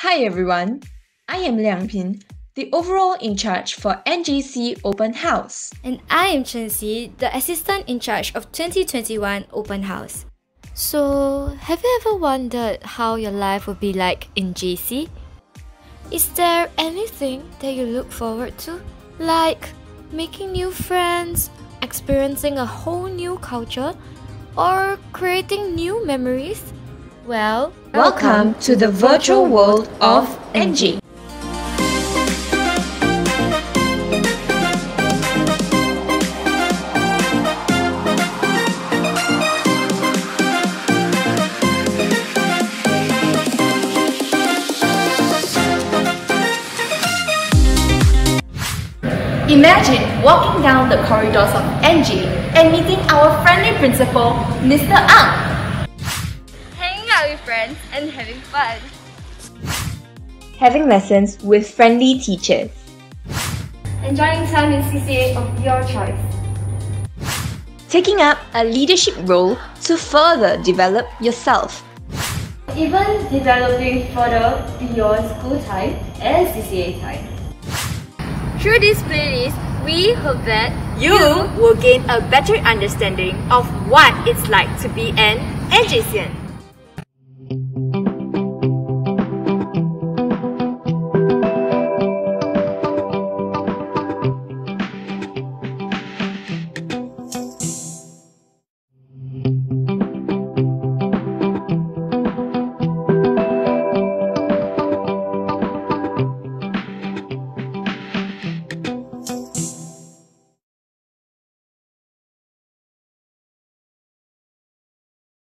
Hi everyone, I am Liang Pin, the overall in charge for NJC Open House. And I am Chen Xi, the assistant in charge of 2021 Open House. So, have you ever wondered how your life would be like in JC? Is there anything that you look forward to? Like making new friends, experiencing a whole new culture, or creating new memories? Well, Welcome to the virtual world of NJ. Imagine walking down the corridors of NJ and meeting our friendly principal, Mr. Ang. Hanging out with friends and having fun. Having lessons with friendly teachers. Enjoying time in CCA of your choice. Taking up a leadership role to further develop yourself. Even developing further beyond school time and CCA time. Through this playlist, we hope that You will gain a better understanding of what it's like to be an NJCian.